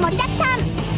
盛りだくさん。